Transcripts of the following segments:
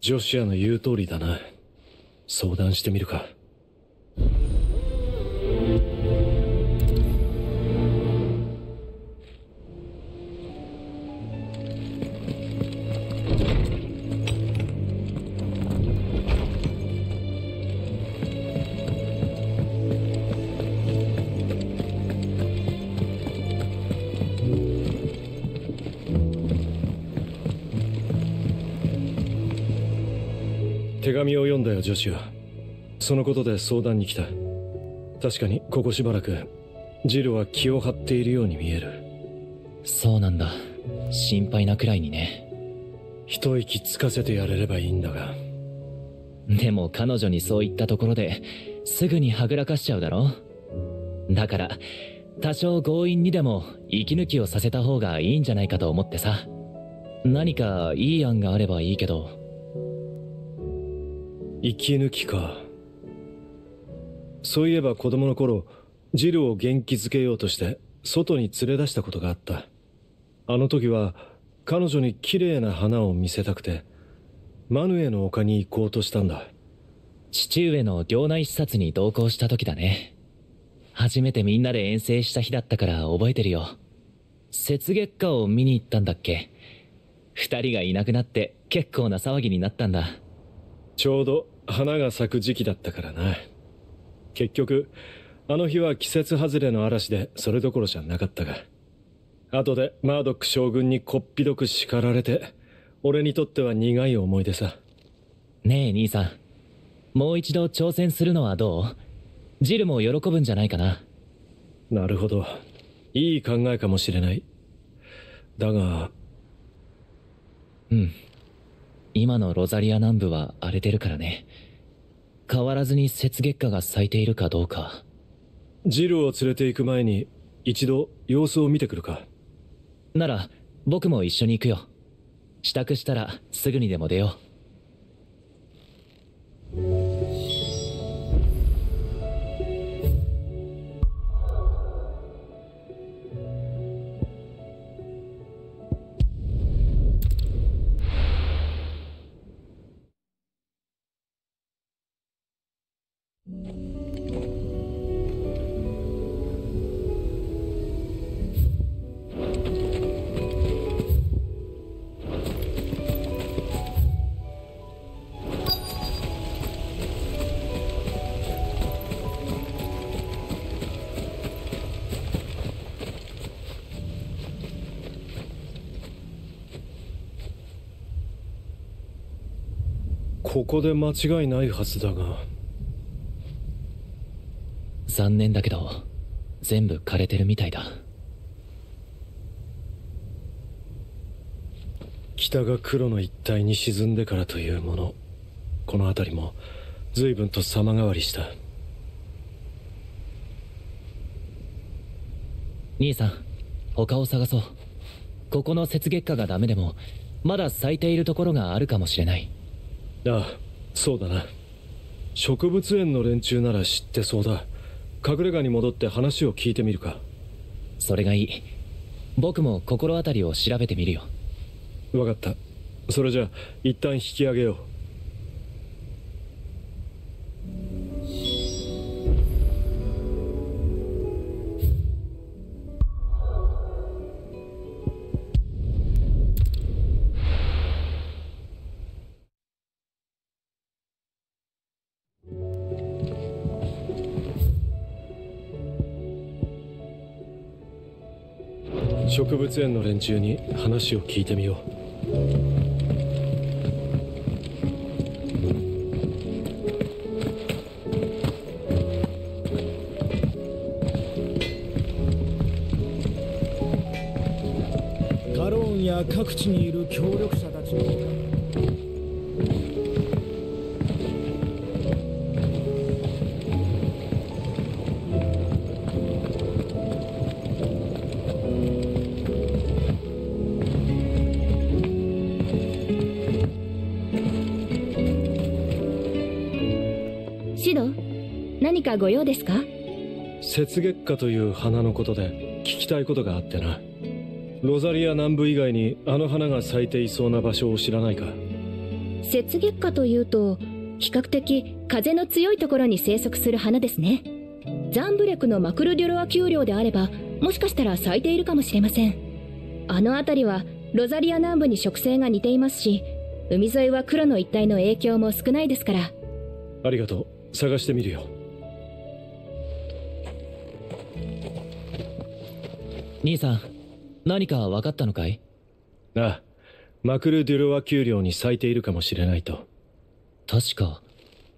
ジョシアの言う通りだな。相談してみるか。紙を読んだよジョシュ。アそのことで相談に来た。確かにここしばらくジルは気を張っているように見える。そうなんだ。心配なくらいにね。一息つかせてやれればいいんだが。でも彼女にそう言ったところですぐにはぐらかしちゃうだろだから多少強引にでも息抜きをさせた方がいいんじゃないかと思ってさ。何かいい案があればいいけど息抜きか。そういえば子供の頃ジルを元気づけようとして外に連れ出したことがあった。あの時は彼女に綺麗な花を見せたくてマヌエの丘に行こうとしたんだ。父上の領内視察に同行した時だね。初めてみんなで遠征した日だったから覚えてるよ。雪月花を見に行ったんだっけ。二人がいなくなって結構な騒ぎになったんだ。ちょうど花が咲く時期だったからな。結局あの日は季節外れの嵐でそれどころじゃなかったが。後でマードック将軍にこっぴどく叱られて俺にとっては苦い思い出さ。ねえ兄さん。もう一度挑戦するのはどう？ジルも喜ぶんじゃないかな。なるほど。いい考えかもしれない。だがうん今のロザリア南部は荒れてるからね。変わらずに雪月花が咲いているかどうか。ジルを連れて行く前に一度様子を見てくるか。なら僕も一緒に行くよ。支度したらすぐにでも出ようここで間違いないはずだが。残念だけど全部枯れてるみたいだ。北が黒の一帯に沈んでからというものこの辺りも随分と様変わりした。兄さん他を探そう。ここの雪月花がダメでもまだ咲いているところがあるかもしれない。ああそうだな。植物園の連中なら知ってそうだ隠れ家に戻って話を聞いてみるか。それがいい。僕も心当たりを調べてみるよ。分かった。それじゃあ一旦引き上げよう植物園の連中に話を聞いてみよう。カロンや各地にいる協力者たちのかご用ですか？雪月花という花のことで聞きたいことがあってな。ロザリア南部以外にあの花が咲いていそうな場所を知らないか。雪月花というと比較的風の強いところに生息する花ですね。ザンブレクのマクルデュロア丘陵であればもしかしたら咲いているかもしれません。あの辺りはロザリア南部に植生が似ていますし海沿いは黒の一帯の影響も少ないですから。ありがとう。探してみるよ兄さん何か分かったのかい？ああマクルデュロワ丘陵に咲いているかもしれないと。確か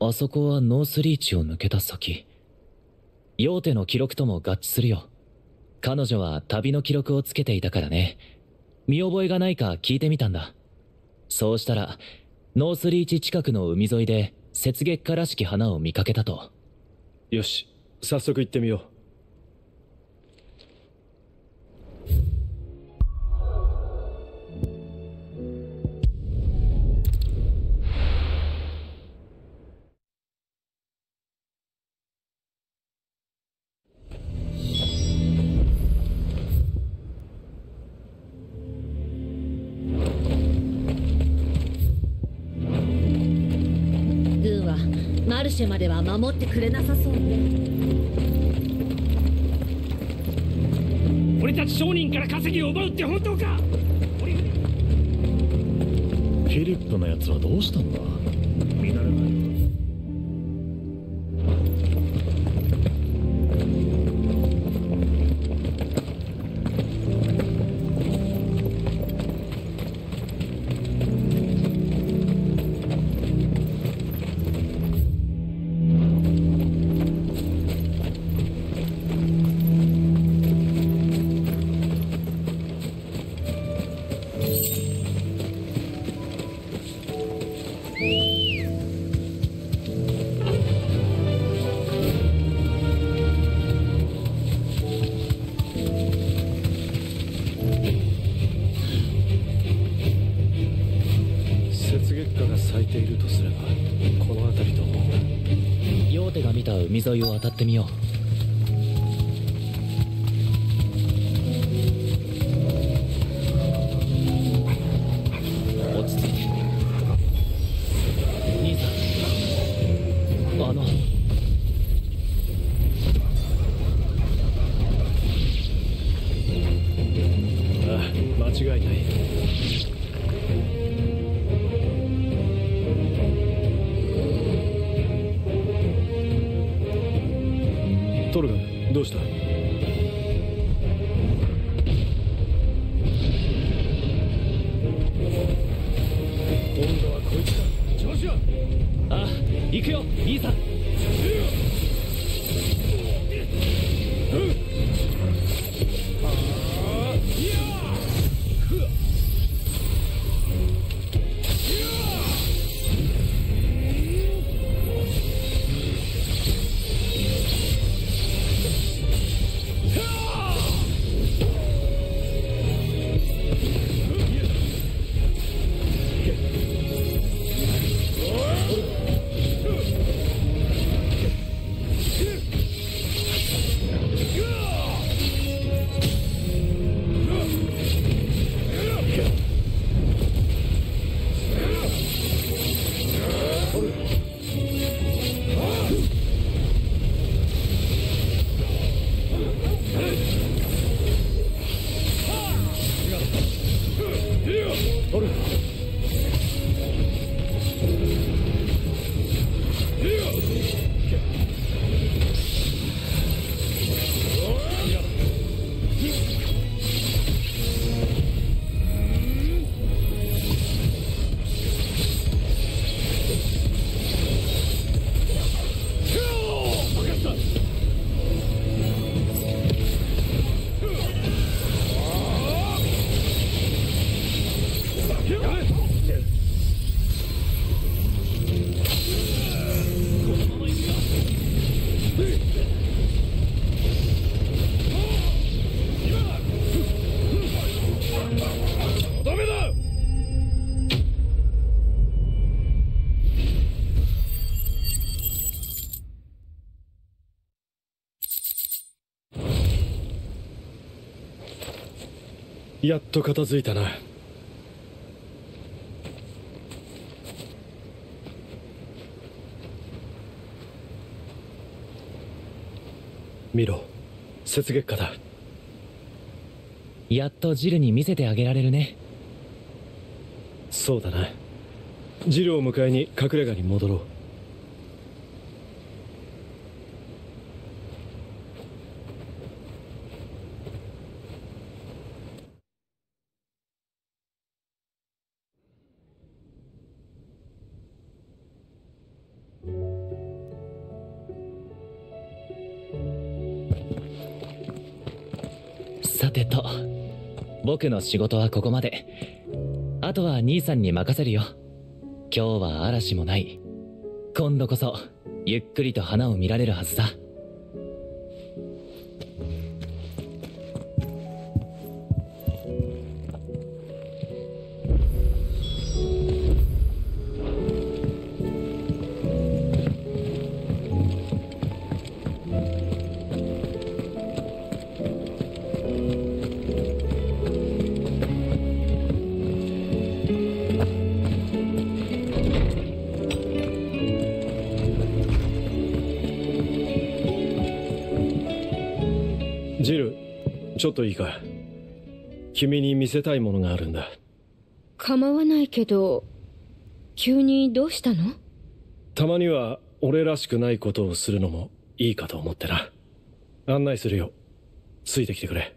あそこはノースリーチを抜けた先。ヨーテの記録とも合致するよ。彼女は旅の記録をつけていたからね。見覚えがないか聞いてみたんだ。そうしたらノースリーチ近くの海沿いで雪月花らしき花を見かけたと。よし早速行ってみようルシェまでは守ってくれなさそう。ね俺たち商人から稼ぎを奪うって本当か？フィリップのやつはどうしたんだ？見慣れない海沿いを渡ってみよう。どうした？ダやっと片付いたな。見ろ。雪月花だ。やっとジルに見せてあげられるね。そうだな。ジルを迎えに隠れ家に戻ろう。僕の仕事はここまで。あとは兄さんに任せるよ。今日は嵐もない。今度こそゆっくりと花を見られるはずだ。ちょっといいか君に見せたいものがあるんだ。構わないけど急にどうしたの？たまには俺らしくないことをするのもいいかと思ってな。案内するよ。ついてきてくれ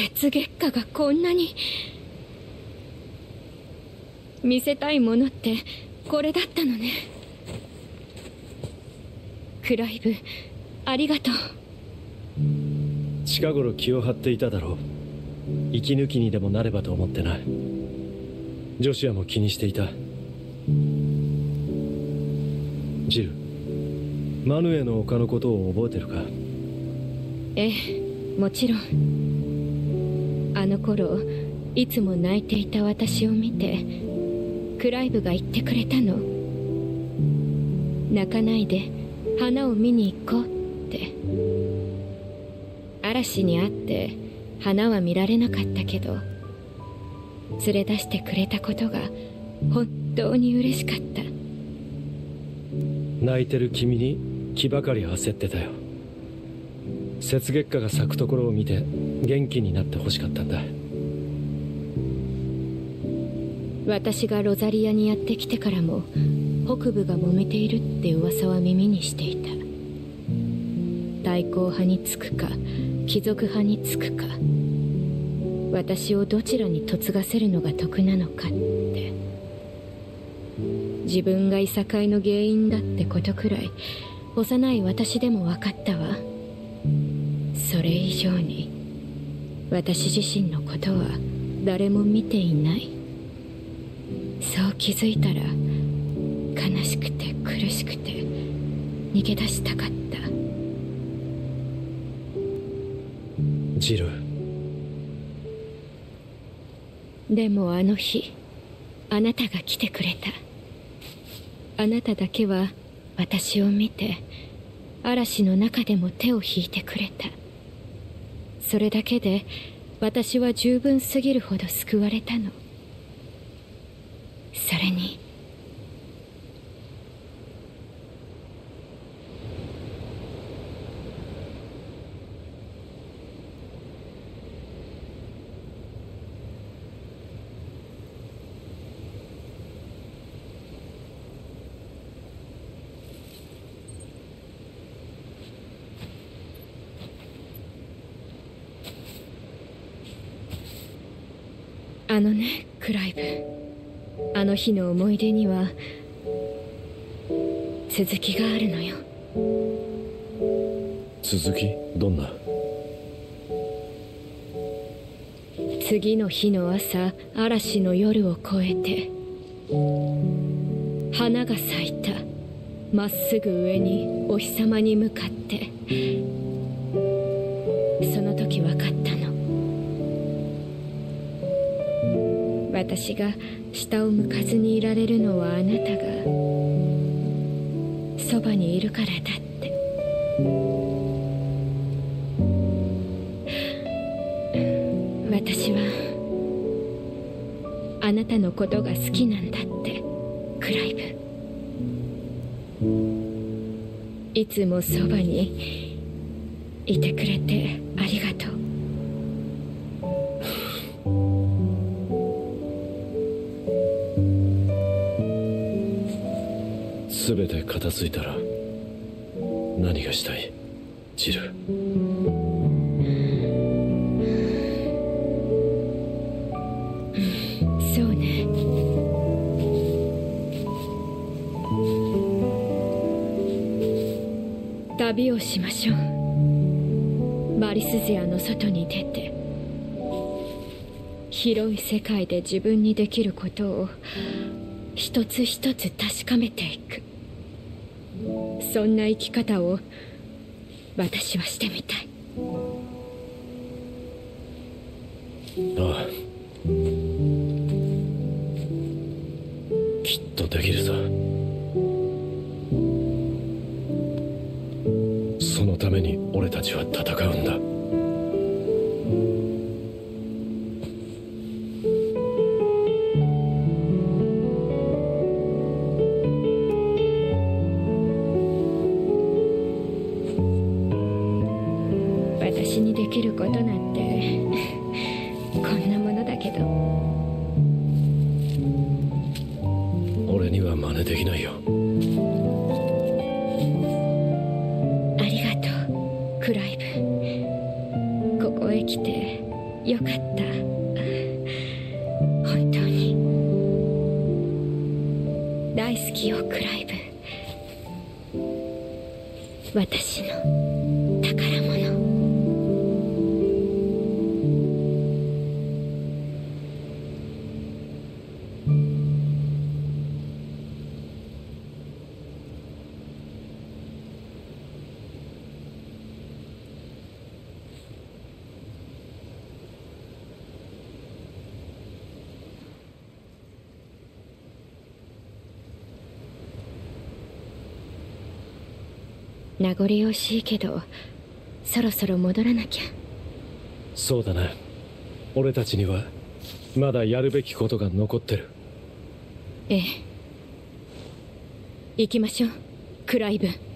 雪月花がこんなに見せたいものってこれだったのね。クライブありがとう。近頃気を張っていただろう。息抜きにでもなればと思ってな。ジョシュアも気にしていた。ジルマヌエの丘のことを覚えてるか？ええもちろんあの頃いつも泣いていた私を見てクライブが言ってくれたの。泣かないで花を見に行こうって。嵐に会って花は見られなかったけど連れ出してくれたことが本当に嬉しかった。泣いてる君に気ばかり焦ってたよ。雪月花が咲くところを見て元気になってほしかったんだ。私がロザリアにやってきてからも北部が揉めているって噂は耳にしていた。対抗派につくか貴族派につくか。私をどちらに嫁がせるのが得なのかって。自分がいさかいの原因だってことくらい幼い私でも分かったわ。私自身のことは誰も見ていない。そう気づいたら悲しくて苦しくて逃げ出したかった。ジル。でもあの日あなたが来てくれた。あなただけは私を見て嵐の中でも手を引いてくれたそれだけで私は十分すぎるほど救われたの。それにあのねクライブあの日の思い出には続きがあるのよ。続き？どんな？次の日の朝嵐の夜を越えて花が咲いた。まっすぐ上にお日様に向かって私が下を向かずにいられるのはあなたがそばにいるからだって。私はあなたのことが好きなんだってクライブ。いつもそばにいてくれてありがとう。片付いたら何がしたい？ジル。そうね。旅をしましょう。マリスゼアの外に出て広い世界で自分にできることを一つ一つ確かめていく。そんな生き方を私はしてみたい。ああ。きっとできるさ。そのために俺たちは戦うんだ。大好きよクライブ。私の。名残惜しいけどそろそろ戻らなきゃ。そうだな。俺たちにはまだやるべきことが残ってる。ええ。行きましょうクライブ。ン